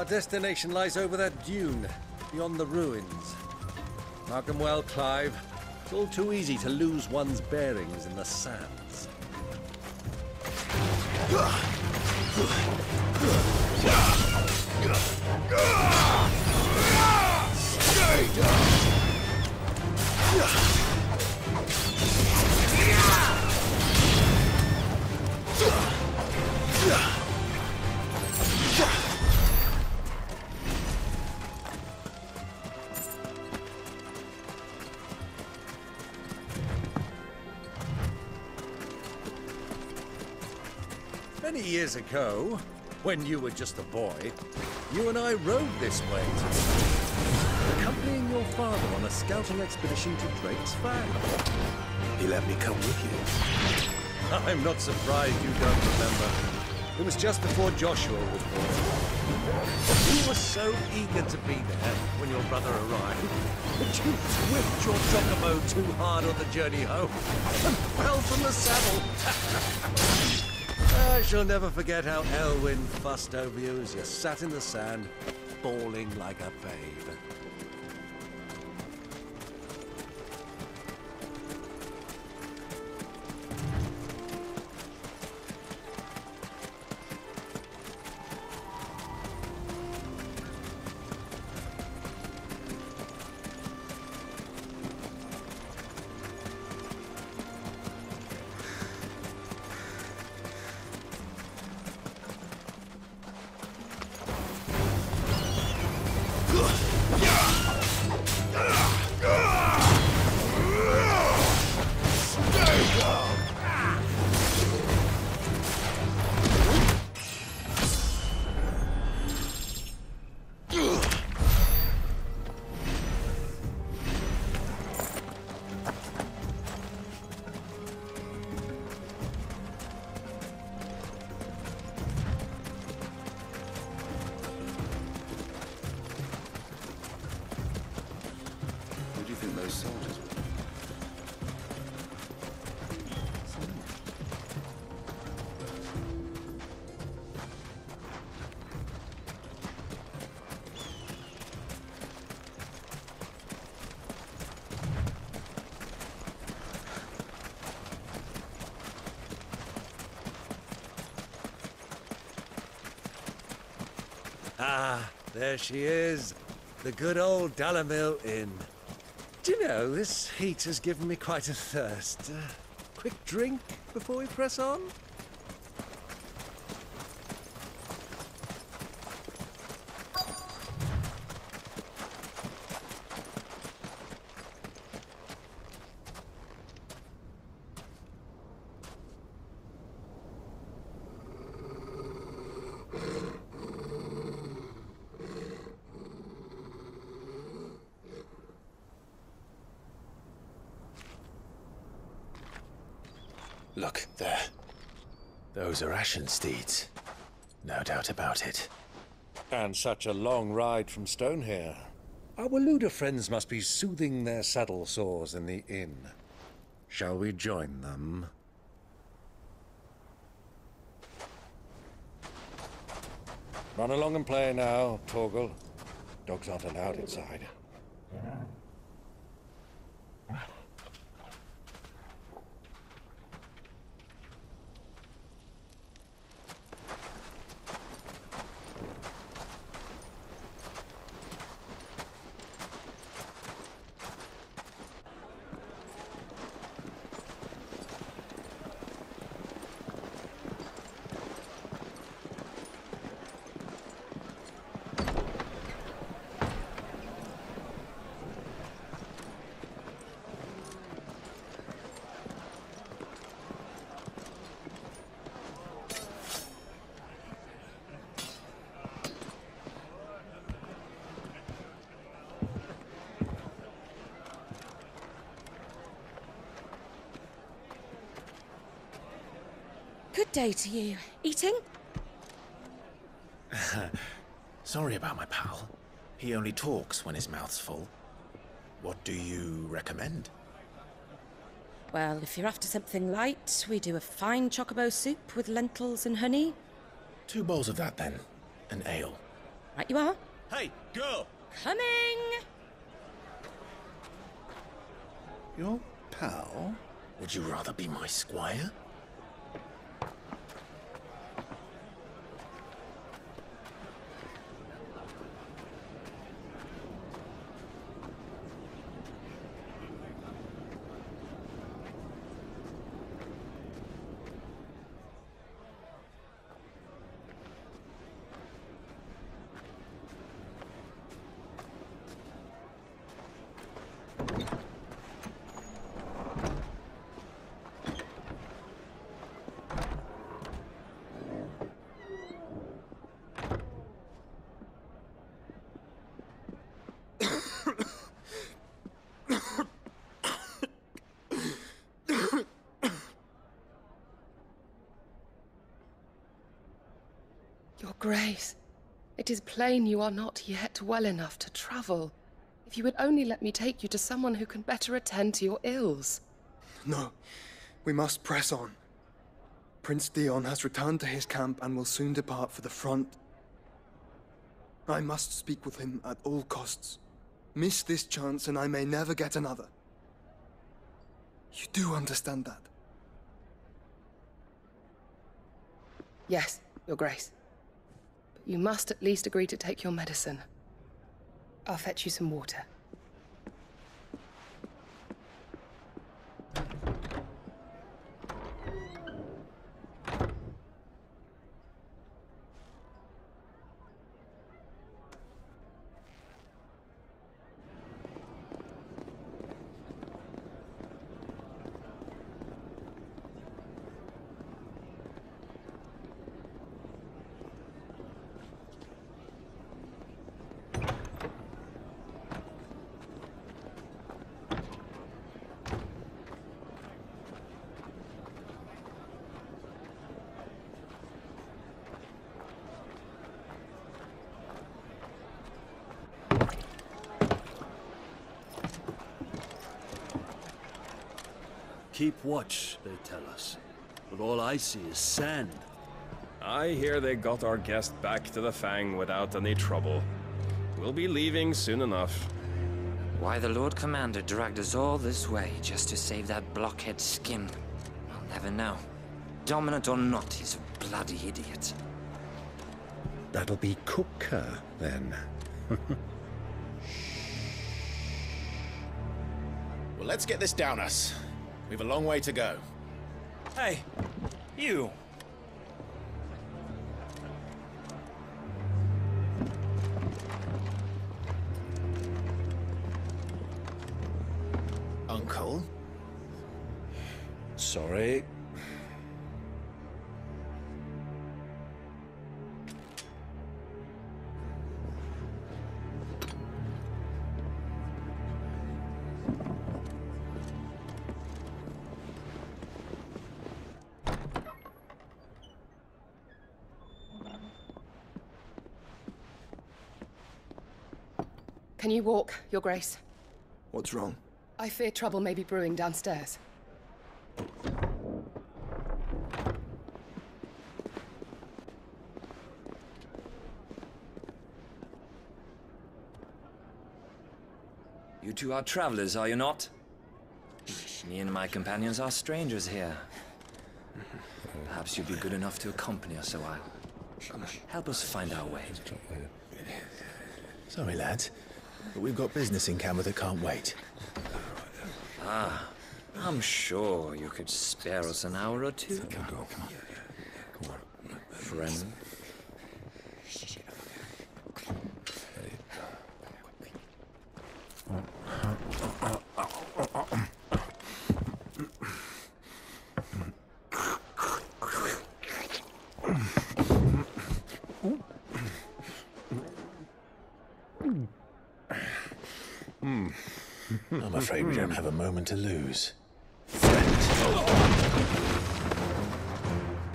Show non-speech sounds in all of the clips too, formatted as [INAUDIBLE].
Our destination lies over that dune, beyond the ruins. Mark 'em well, Clive. It's all too easy to lose one's bearings in the sands. Stay down! Years ago, when you were just a boy, you and I rode this way accompanying your father on a scouting expedition to Drake's Fang. He let me come with you. [LAUGHS] I'm not surprised you don't remember. It was just before Joshua was born. You were so eager to be there when your brother arrived that you whipped your chocobo too hard on the journey home and fell from the saddle. [LAUGHS] I shall never forget how Elwyn fussed over you as you sat in the sand, bawling like a babe. There she is. The good old Dalimil Inn. Do you know, this heat has given me quite a thirst. Uh, quick drink before we press on? Look, there. Ashen steeds. No doubt about it. And such a long ride from Stonehair. Our Waloeder friends must be soothing their saddle sores in the inn. Shall we join them? Run along and play now, Torgal. Dogs aren't allowed inside. Good day to you. Eating? [LAUGHS] Sorry about my pal. He only talks when his mouth's full. What do you recommend? Well, if you're after something light, we do a fine chocobo soup with lentils and honey. Two bowls of that then. An ale. Right you are. Hey, girl! Coming! Your pal? Would you rather be my squire? Grace, it is plain you are not yet well enough to travel. If you would only let me take you to someone who can better attend to your ills. No, we must press on. Prince Theon has returned to his camp and will soon depart for the front. I must speak with him at all costs. Miss this chance and I may never get another. You do understand that? Yes, Your Grace. You must at least agree to take your medicine. I'll fetch you some water. Keep watch, they tell us. But all I see is sand. I hear they got our guest back to the Fang without any trouble. We'll be leaving soon enough. Why the Lord Commander dragged us all this way just to save that blockhead skin, I'll never know. Dominant or not, he's a bloody idiot. That'll be Cooker, then. well, let's get this down us. We've a long way to go. Hey, you. Can you walk, Your Grace? What's wrong? I fear trouble may be brewing downstairs. You two are travelers, are you not? Me and my companions are strangers here. Perhaps you'd be good enough to accompany us a while. Help us find our way. Sorry, lads, but we've got business in camera that can't wait. Ah, I'm sure you could spare us an hour or two. Friend. I'm afraid we don't have a moment to lose. Friend.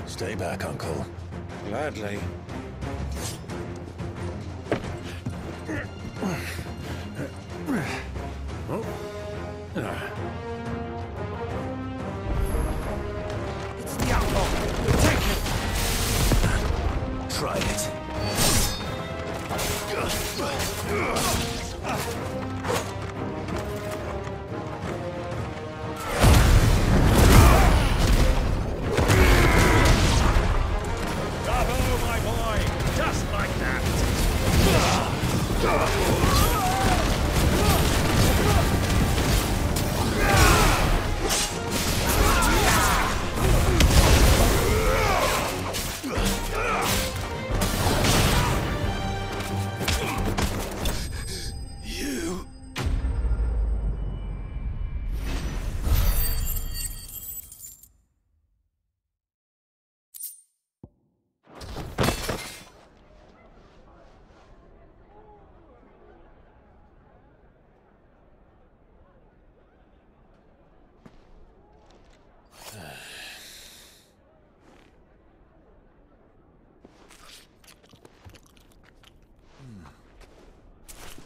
Stay back, Uncle. Gladly.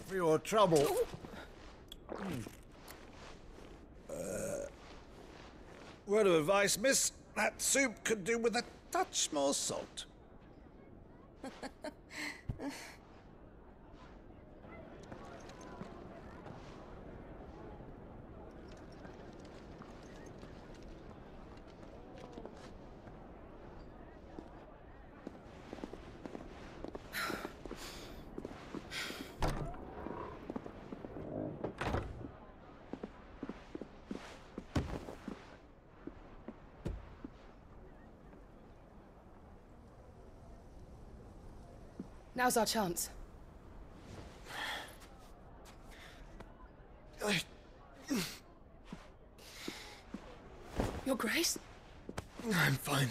For your trouble. Hmm. Uh, word of advice, miss. That soup could do with a touch more salt. Now's our chance. Your Grace? I'm fine.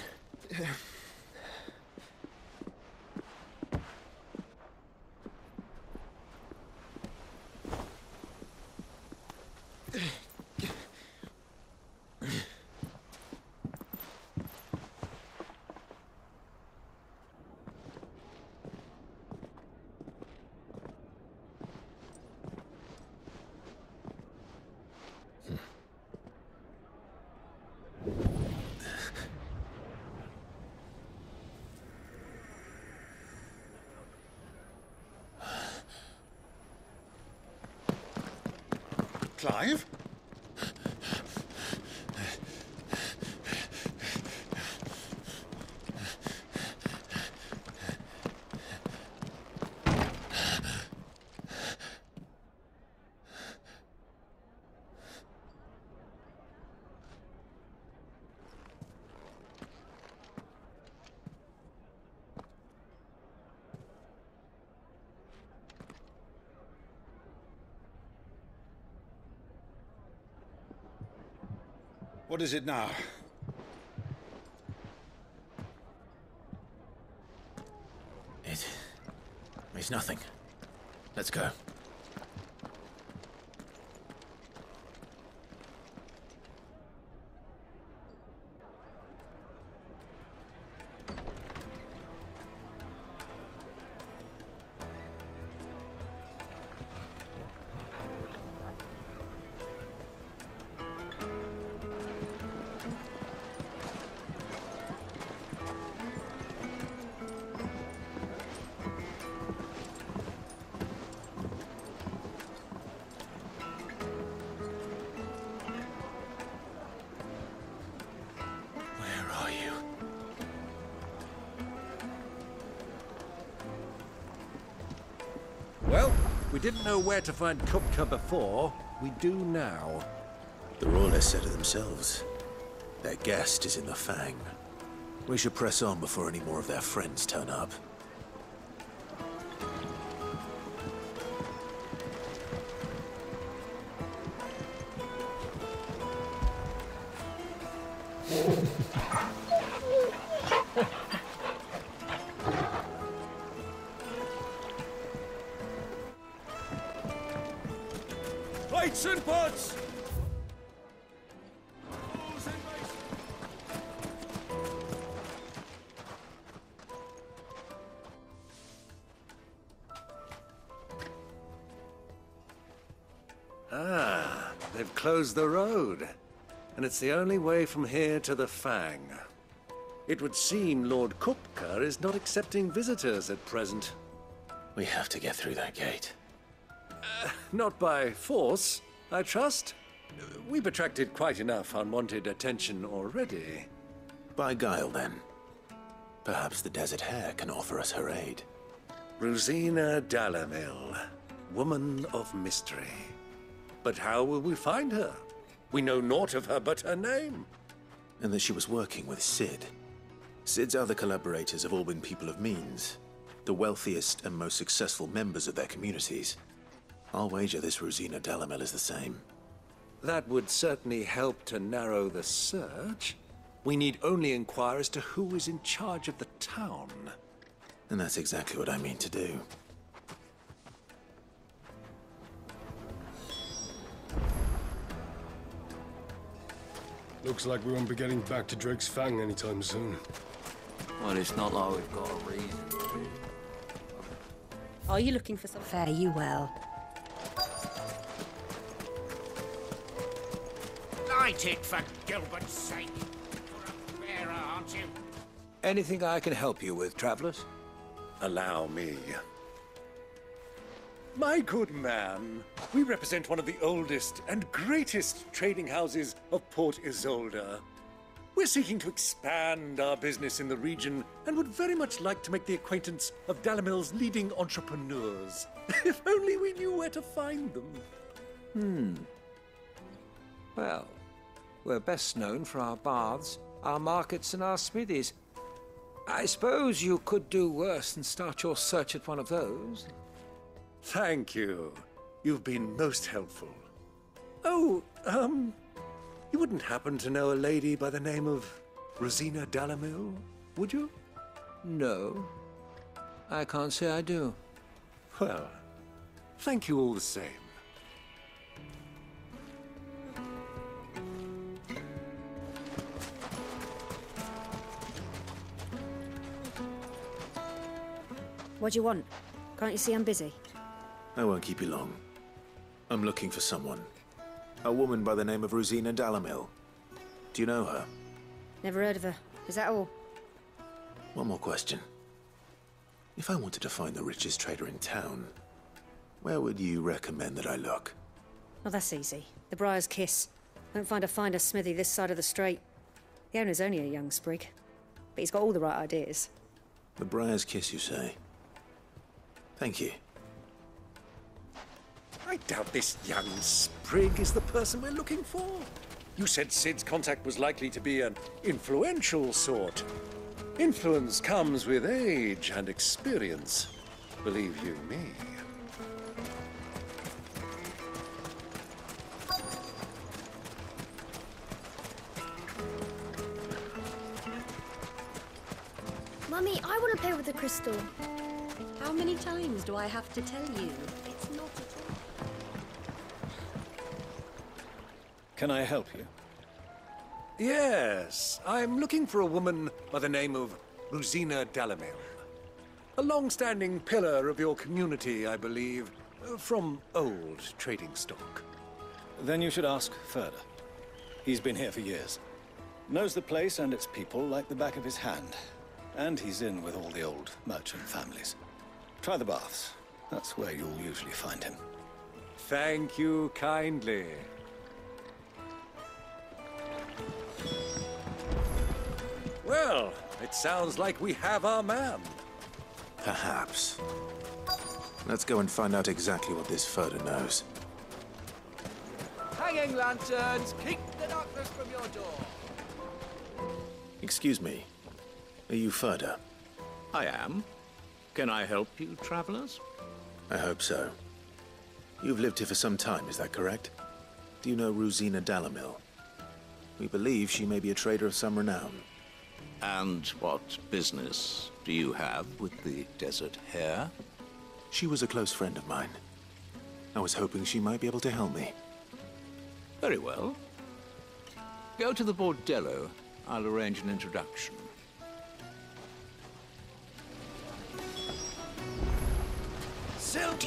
Clive? What is it now? It... It's nothing. Let's go. We didn't know where to find Kupka before. We do now. The Royalists said to themselves. Their guest is in the Fang. We should press on before any more of their friends turn up. And it's the only way from here to the Fang. It would seem Lord Kupka is not accepting visitors at present. We have to get through that gate. Uh, not by force, I trust. We've attracted quite enough unwanted attention already. By guile, then. Perhaps the Desert Hare can offer us her aid. Rosina Dalimil, woman of mystery. But how will we find her? We know naught of her but her name. And that she was working with Cid. Cid's other collaborators have all been people of means, the wealthiest and most successful members of their communities. I'll wager this Rosina Dalimil is the same. That would certainly help to narrow the search. We need only inquire as to who is in charge of the town. And that's exactly what I mean to do. Looks like we won't be getting back to Drake's Fang anytime soon. Well, it's not like we've got a reason. Are you looking for something? Fare you well. Light it, for Gilbert's sake. You're a bearer, aren't you? Anything I can help you with, travellers? Allow me. My good man, we represent one of the oldest and greatest trading houses of Port Isolde. We're seeking to expand our business in the region and would very much like to make the acquaintance of Dalimil's leading entrepreneurs. [LAUGHS] if only we knew where to find them. Hmm. Well, we're best known for our baths, our markets, and our smithies. I suppose you could do worse than start your search at one of those. Thank you. You've been most helpful. Oh, um, you wouldn't happen to know a lady by the name of Rosina Dalimil, would you? No. I can't say I do. Well, thank you all the same. What do you want? Can't you see I'm busy? I won't keep you long. I'm looking for someone. A woman by the name of Rosina Dalimil. Do you know her? Never heard of her. Is that all? One more question. If I wanted to find the richest trader in town, where would you recommend that I look? Well, that's easy. The Briar's Kiss. Won't find a finer smithy this side of the strait. The owner's only a young sprig, but he's got all the right ideas. The Briar's Kiss, you say? Thank you. I doubt this young sprig is the person we're looking for. You said Cid's contact was likely to be an influential sort. Influence comes with age and experience. Believe you me. Mummy, I want to play with the crystal. How many times do I have to tell you? Can I help you? Yes, I'm looking for a woman by the name of Rosina Dalimil. A long-standing pillar of your community, I believe, from old trading stock. Then you should ask Ferda. He's been here for years. Knows the place and its people like the back of his hand. And he's in with all the old merchant families. Try the baths. That's where you'll usually find him. Thank you kindly. Well, it sounds like we have our man. Perhaps. Let's go and find out exactly what this Ferda knows. Hanging lanterns, keep the darkness from your door. Excuse me. Are you Ferda? I am. Can I help you, travelers? I hope so. You've lived here for some time, is that correct? Do you know Rosina Dalimil? We believe she may be a trader of some renown. And what business do you have with the Desert Hare? She was a close friend of mine. I was hoping she might be able to help me. Very well. Go to the Bordello. I'll arrange an introduction.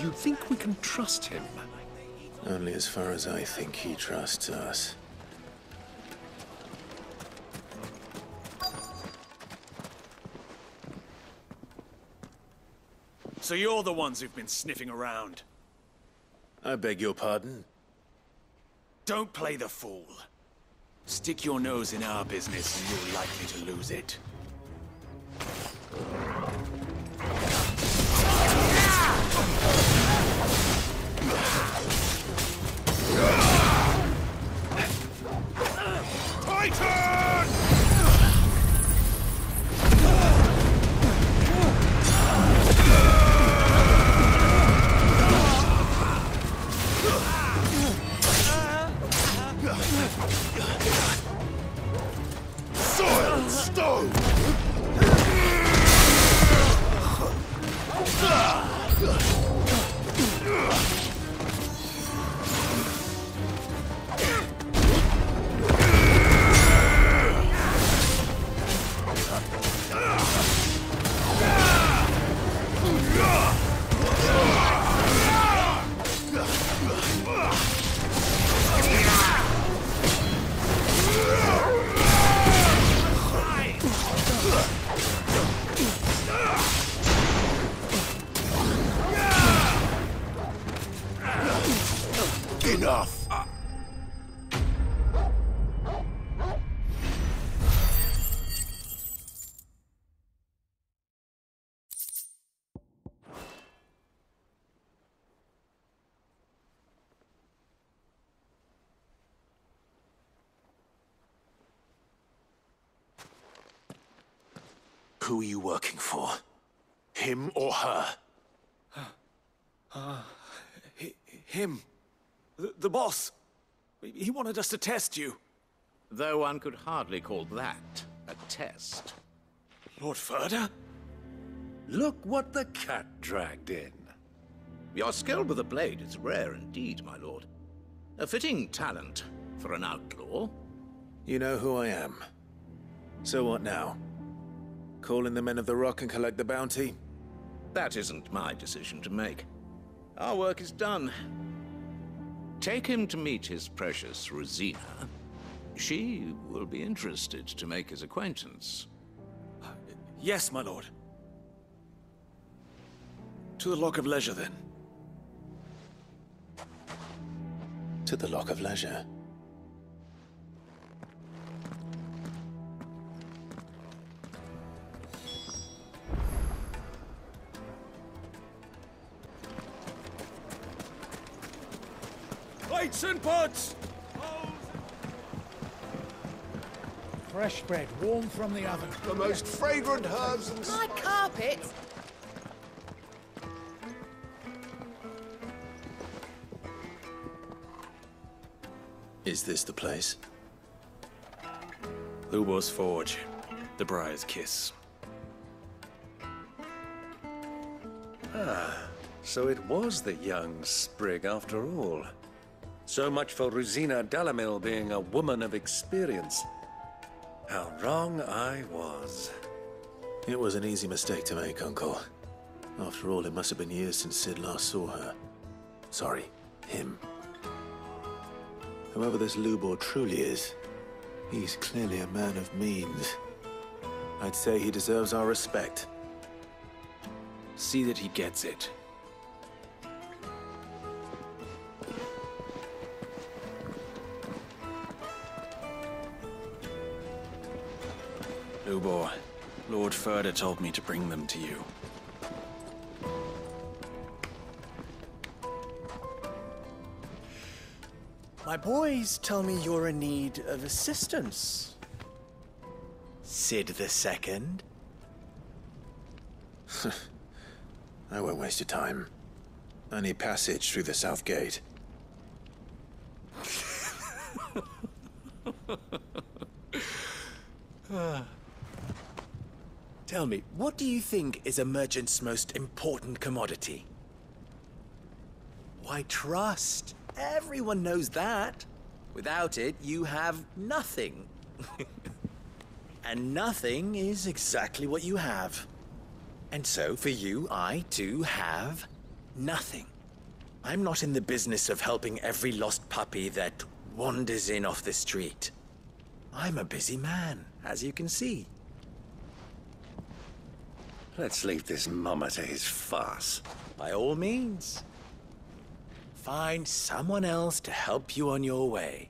Do you think we can trust him? Only as far as I think he trusts us. So you're the ones who've been sniffing around. I beg your pardon? Don't play the fool. Stick your nose in our business and you're likely to lose it. Who are you working for? Him or her? Uh, hi- him. The, the boss. He wanted us to test you. Though one could hardly call that a test. Lord Ferda? Look what the cat dragged in. Your skill with the blade is rare indeed, my lord. A fitting talent for an outlaw. You know who I am. So what now? Call in the Men of the Rock and collect the bounty? That isn't my decision to make. Our work is done. Take him to meet his precious Rosina. She will be interested to make his acquaintance. Yes, my lord. To the Lock of Leisure, then. To the Lock of Leisure. Pots! Fresh bread, warm from the oven. The most fragrant herbs and My carpet! Is this the place? Lubo's Forge. The Briar's Kiss. Ah, so it was the young sprig after all. So much for Rosina Dalimil being a woman of experience. How wrong I was. It was an easy mistake to make, Uncle. After all, it must have been years since Cid last saw her. Sorry, him. Whoever this Lubor truly is, he's clearly a man of means. I'd say he deserves our respect. See that he gets it. Lubor, Lord Ferda told me to bring them to you. My boys tell me you're in need of assistance. Cid the Second? [LAUGHS] I won't waste your time. I need passage through the south gate. Me, what do you think is a merchant's most important commodity? Why, trust. Everyone knows that. Without it, you have nothing. [LAUGHS] and nothing is exactly what you have. And so, for you, I too have nothing. I'm not in the business of helping every lost puppy that wanders in off the street. I'm a busy man, as you can see. Let's leave this mummer to his farce. By all means. Find someone else to help you on your way.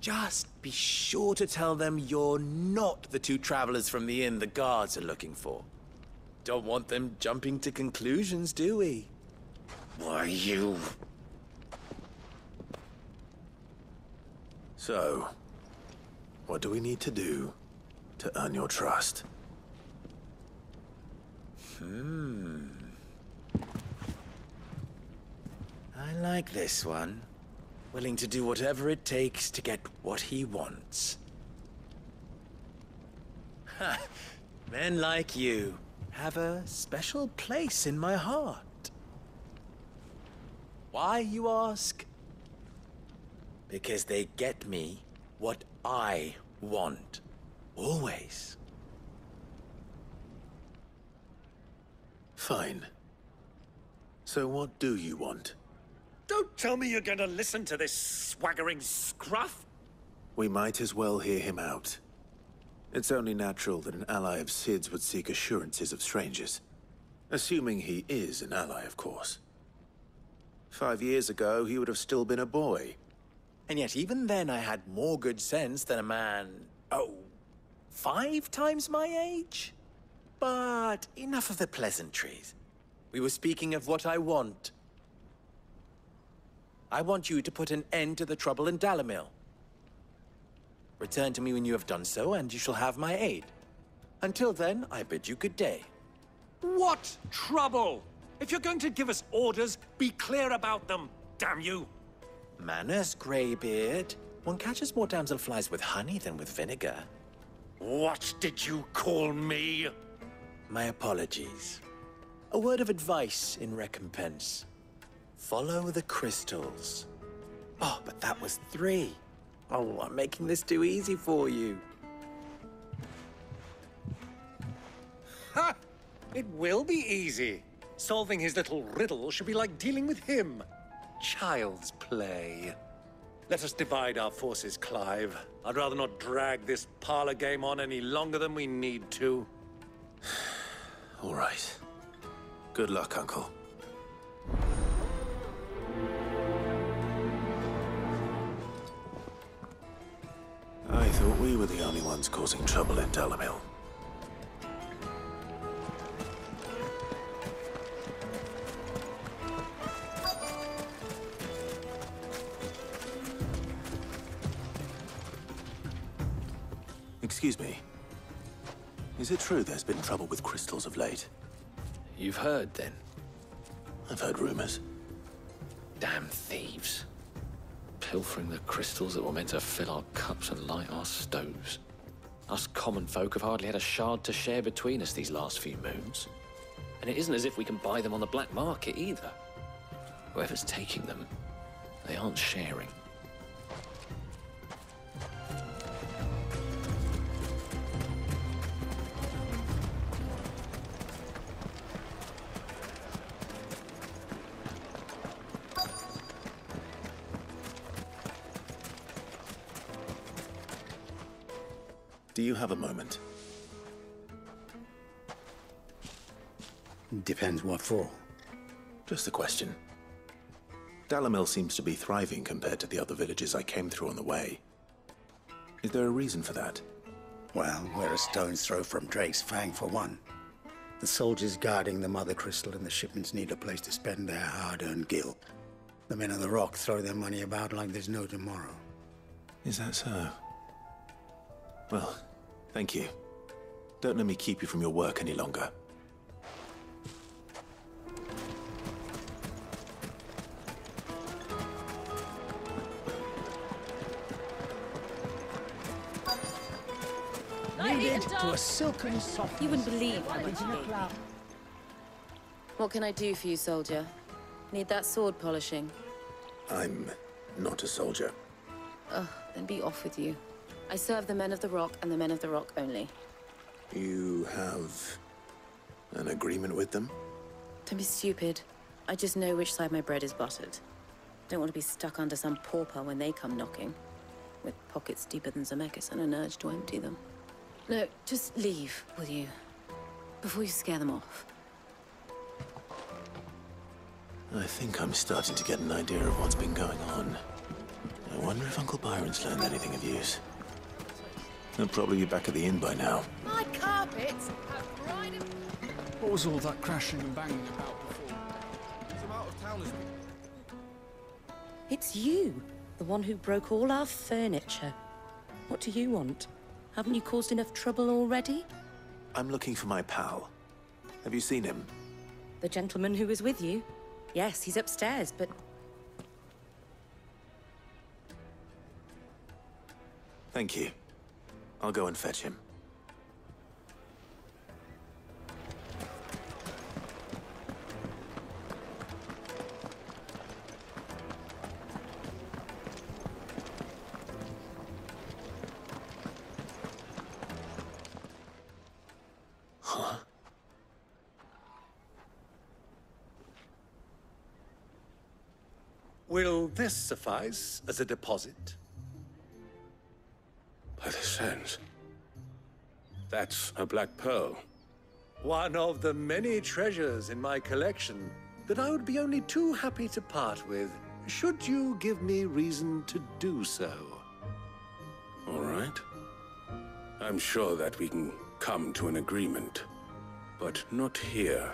Just be sure to tell them you're not the two travelers from the inn the guards are looking for. Don't want them jumping to conclusions, do we? Why, you... So, what do we need to do to earn your trust? Hmm. I like this one. Willing to do whatever it takes to get what he wants. Men like you have a special place in my heart. Why, you ask? Because they get me what I want. Always. Fine. So what do you want? Don't tell me you're going to listen to this swaggering scruff! We might as well hear him out. It's only natural that an ally of Cid's would seek assurances of strangers. Assuming he is an ally, of course. Five years ago, he would have still been a boy. And yet, even then, I had more good sense than a man. Oh, five times my age? But enough of the pleasantries. We were speaking of what I want. I want you to put an end to the trouble in Dalimil. Return to me when you have done so, and you shall have my aid. Until then, I bid you good day. What trouble? If you're going to give us orders, be clear about them, damn you! Manners, Greybeard. One catches more damselflies with honey than with vinegar. What did you call me? My apologies. A word of advice in recompense. Follow the crystals. Oh, but that was three. Oh, I'm making this too easy for you. Ha! It will be easy. Solving his little riddle should be like dealing with him. Child's play. Let us divide our forces, Clive. I'd rather not drag this parlor game on any longer than we need to. [SIGHS] All right. Good luck, Uncle. I thought we were the only ones causing trouble in Dalimil. Excuse me. Is it true there's been trouble with crystals of late? You've heard, then? I've heard rumors. Damn thieves. Pilfering the crystals that were meant to fill our cups and light our stoves. Us common folk have hardly had a shard to share between us these last few moons. And it isn't as if we can buy them on the black market either. Whoever's taking them, they aren't sharing. Do you have a moment? Depends what for. Just a question. Dalimil seems to be thriving compared to the other villages I came through on the way. Is there a reason for that? Well, we're a stone's throw from Drake's Fang for one. The soldiers guarding the Mother Crystal and the shipments need a place to spend their hard-earned gil. The men of the Rock throw their money about like there's no tomorrow. Is that so? Well, thank you. Don't let me keep you from your work any longer. Kneaded to a silken soft. You wouldn't believe how much you gave me. What can I do for you, soldier? Need that sword polishing? I'm not a soldier. Ugh, then be off with you. I serve the men of the Rock and the men of the Rock only. You have an agreement with them? Don't be stupid. I just know which side my bread is buttered. Don't want to be stuck under some pauper when they come knocking. With pockets deeper than Zemeckis and an urge to empty them. No, just leave, will you? Before you scare them off. I think I'm starting to get an idea of what's been going on. I wonder if Uncle Byron's learned anything of use. He'll probably be back at the inn by now. My carpets have dried and... What was all that crashing and banging about before? Some out-of-towners. It's you, the one who broke all our furniture. What do you want? Haven't you caused enough trouble already? I'm looking for my pal. Have you seen him? The gentleman who was with you? Yes, he's upstairs, but Thank you. I'll go and fetch him. Will this suffice as a deposit? By the sands. That's a black pearl. One of the many treasures in my collection that I would be only too happy to part with, should you give me reason to do so. All right. I'm sure that we can come to an agreement. But not here.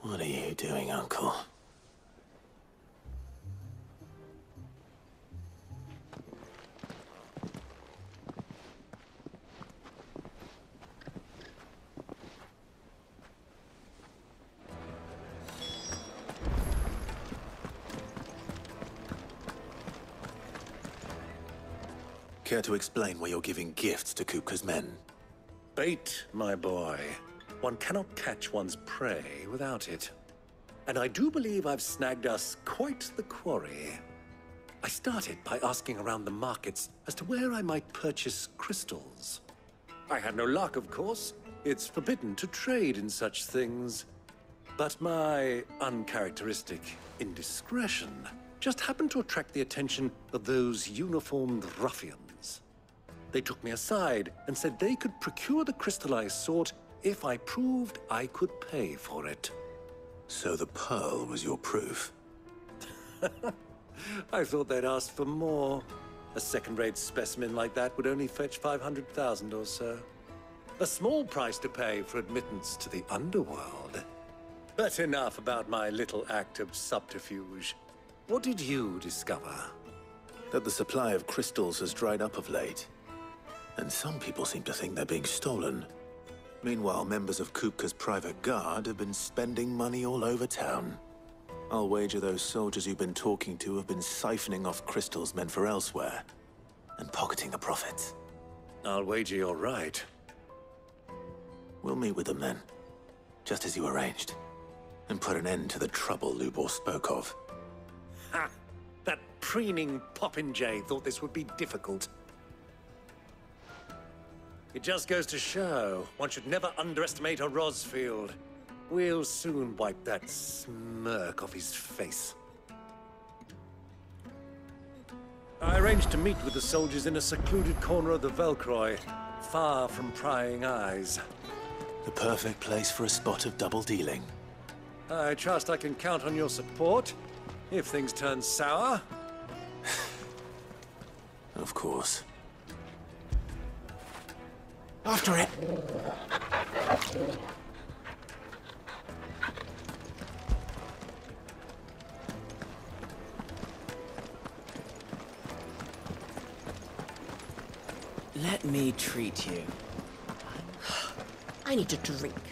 What are you doing, Uncle? Care to explain why you're giving gifts to Kupka's men? Bait, my boy. One cannot catch one's prey without it. And I do believe I've snagged us quite the quarry. I started by asking around the markets as to where I might purchase crystals. I had no luck, of course. It's forbidden to trade in such things. But my uncharacteristic indiscretion just happened to attract the attention of those uniformed ruffians. They took me aside and said they could procure the crystallized sought if I proved I could pay for it. So the pearl was your proof? [LAUGHS] I thought they'd ask for more. A second-rate specimen like that would only fetch 500,000 or so. A small price to pay for admittance to the underworld. But enough about my little act of subterfuge. What did you discover? That the supply of crystals has dried up of late. And some people seem to think they're being stolen. Meanwhile, members of Kupka's private guard have been spending money all over town. I'll wager those soldiers you've been talking to have been siphoning off crystals meant for elsewhere, and pocketing the profits. I'll wager you're right. We'll meet with them then, just as you arranged, and put an end to the trouble Lubor spoke of. Ha! That preening popinjay thought this would be difficult. It just goes to show, one should never underestimate a Rosfield. We'll soon wipe that smirk off his face. I arranged to meet with the soldiers in a secluded corner of the Velcroy, far from prying eyes. The perfect place for a spot of double dealing. I trust I can count on your support, if things turn sour. [SIGHS] Of course. After it! Let me treat you. I need to drink.